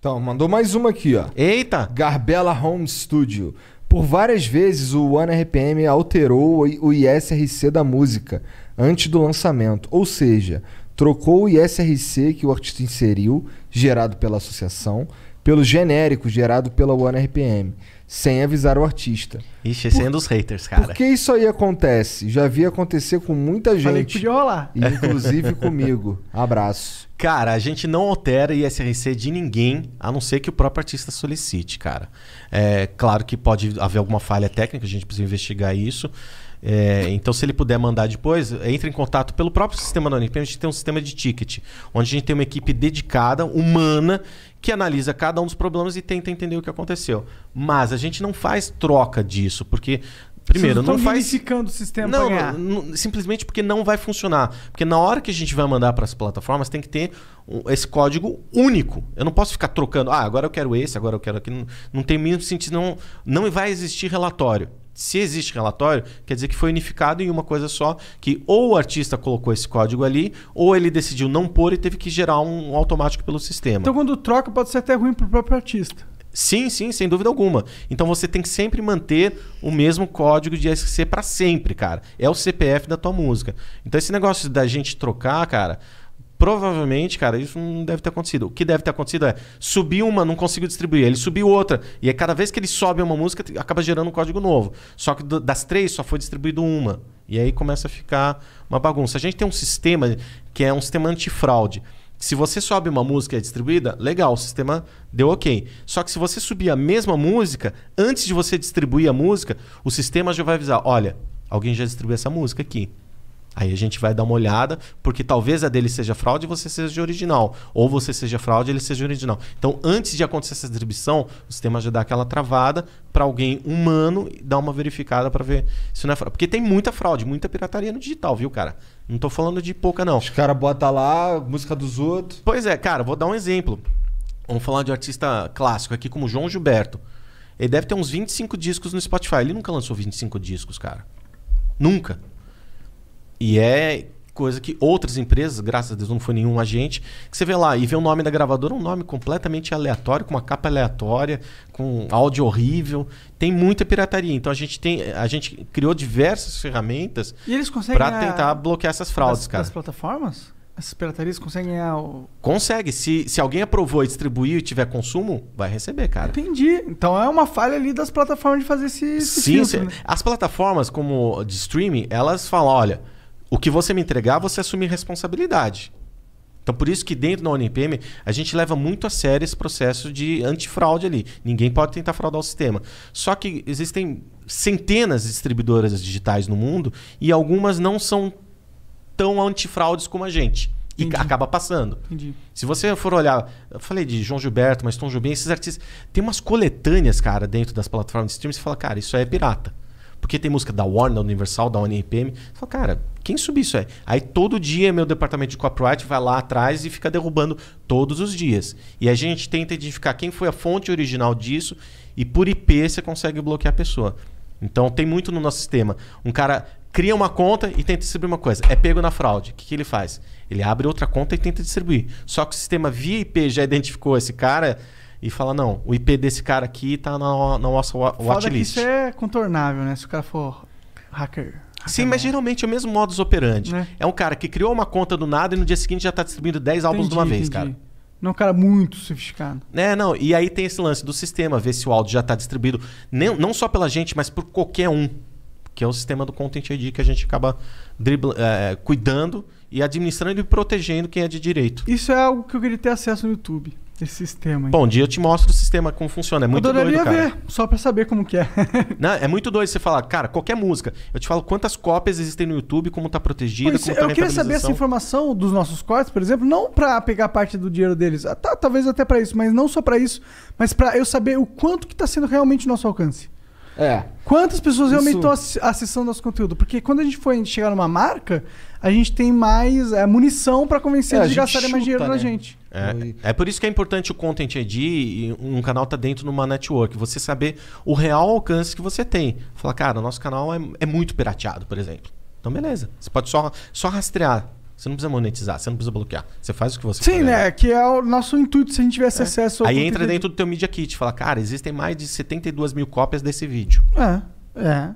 Então, mandou mais uma aqui, ó. Eita! Garbella Home Studio. Por várias vezes o OneRPM alterou o ISRC da música antes do lançamento, ou seja, trocou o ISRC que o artista inseriu, gerado pela associação, pelo genérico gerado pela OneRPM, sem avisar o artista. Ixi, esse é um dos haters, cara. Por que isso aí acontece? Já vi acontecer com muita gente. Falei que podia rolar. e Inclusive comigo. Abraço. Cara, a gente não altera ISRC de ninguém, a não ser que o próprio artista solicite, cara. É claro que pode haver alguma falha técnica, a gente precisa investigar isso. É, então, se ele puder mandar depois, entre em contato pelo próprio sistema da Unipem. A gente tem um sistema de ticket, onde a gente tem uma equipe dedicada, humana, que analisa cada um dos problemas e tenta entender o que aconteceu. Mas a gente não faz troca disso, porque Primeiro, não faz. o sistema Não, não, não- simplesmente porque não vai funcionar. Porque na hora que a gente vai mandar para as plataformas, tem que ter esse código único. Eu não posso ficar trocando. Ah, agora eu quero esse, agora eu quero aquele. Não, não tem mínimo sentido. Não, não vai existir relatório. Se existe relatório, quer dizer que foi unificado em uma coisa só, que ou o artista colocou esse código ali, ou ele decidiu não pôr e teve que gerar um automático pelo sistema. Então, quando troca, pode ser até ruim pro próprio artista. Sim, sim, sem dúvida alguma. Então você tem que sempre manter o mesmo código de SC para sempre, cara. É o CPF da tua música. Então esse negócio da gente trocar, cara, provavelmente, cara, isso não deve ter acontecido. O que deve ter acontecido é subir uma, não conseguiu distribuir, ele subiu outra. E aí cada vez que ele sobe uma música, acaba gerando um código novo. Só que das três só foi distribuído uma. E aí começa a ficar uma bagunça. A gente tem um sistema que é um sistema antifraude. Se você sobe uma música e é distribuída, legal, o sistema deu ok. Só que se você subir a mesma música, antes de você distribuir a música, o sistema já vai avisar: olha, alguém já distribuiu essa música aqui. Aí a gente vai dar uma olhada, porque talvez a dele seja fraude e você seja original. Ou você seja fraude e ele seja original. Então, antes de acontecer essa distribuição, o sistema já dá aquela travada para alguém humano e dar uma verificada para ver se não é fraude. Porque tem muita fraude, muita pirataria no digital, viu, cara? Não tô falando de pouca, não. Os caras botam lá, música dos outros. Pois é, cara, vou dar um exemplo. Vamos falar de um artista clássico aqui, como João Gilberto. Ele deve ter uns 25 discos no Spotify. Ele nunca lançou 25 discos, cara. Nunca. E é coisa que outras empresas, graças a Deus não foi nenhum agente, que você vê lá e vê o nome da gravadora, um nome completamente aleatório, com uma capa aleatória, com áudio horrível. Tem muita pirataria. Então a gente tem, a gente criou diversas ferramentas para tentar bloquear essas fraudes, das, cara. das plataformas? Essas piratarias conseguem ganhar o... Consegue. Se, se alguém aprovou e distribuiu e tiver consumo, vai receber, cara. Entendi. Então é uma falha ali das plataformas de fazer esse, esse Sim, filtro, né? as plataformas como de streaming, elas falam, olha, o que você me entregar, você assume responsabilidade. Então, por isso que dentro da UNPM, a gente leva muito a sério esse processo de antifraude ali. Ninguém pode tentar fraudar o sistema. Só que existem centenas de distribuidoras digitais no mundo e algumas não são tão antifraudes como a gente. E Entendi. acaba passando. Entendi. Se você for olhar, eu falei de João Gilberto, mas Tom Jobim, esses artistas. Tem umas coletâneas, cara, dentro das plataformas de streaming. Você fala, cara, isso aí é pirata. Porque tem música da Warner, da Universal, da UNPM. Você fala, cara, quem subiu isso aí? Aí todo dia meu departamento de copyright vai lá atrás e fica derrubando todos os dias. E a gente tenta identificar quem foi a fonte original disso e por IP você consegue bloquear a pessoa. Então tem muito no nosso sistema. Um cara cria uma conta e tenta distribuir uma coisa. É pego na fraude. O que, que ele faz? Ele abre outra conta e tenta distribuir. Só que o sistema via IP já identificou esse cara e fala: não, o IP desse cara aqui tá na, na nossa watchlist. isso é contornável, né? Se o cara for hacker. Sim, mas geralmente é o mesmo modus operandi. É. É um cara que criou uma conta do nada e no dia seguinte já tá distribuindo 10 álbuns de uma vez, entendi. cara. Não é um cara muito sofisticado. É, não. E aí tem esse lance do sistema, ver se o áudio já está distribuído, nem, não só pela gente, mas por qualquer um. Que é o sistema do Content ID que a gente acaba dribla, é, cuidando e administrando e protegendo quem é de direito. Isso é algo que eu queria ter acesso no YouTube. Esse sistema. Bom, um dia eu te mostro o sistema, como funciona. É muito adoraria doido, ver, só pra saber como que é. Não, é muito doido você falar, cara, qualquer música. Eu te falo quantas cópias existem no YouTube, como tá protegida, Pois, como tá a eu queria saber essa informação dos nossos cortes, por exemplo, não pra pegar parte do dinheiro deles, ah, tá, talvez até pra isso, mas não só pra isso, mas pra eu saber o quanto que tá sendo realmente nosso alcance. É. Quantas pessoas realmente estão acessando nosso conteúdo? Porque quando a gente for chegar numa marca, a gente tem mais é, munição pra convencer É, a eles de gastarem mais chuta, dinheiro na né? gente. É, é por isso que é importante o Content ID e um canal tá dentro de uma network. Você saber o real alcance que você tem. Falar, cara, o nosso canal é, é muito pirateado, por exemplo. Então, beleza. Você pode só, só rastrear. Você não precisa monetizar, você não precisa bloquear. Você faz o que você Sim, quiser. né? Que é o nosso intuito se a gente tivesse acesso ao Aí entra dentro do teu Media Kit. Fala, cara, existem mais de 72 mil cópias desse vídeo. É, é.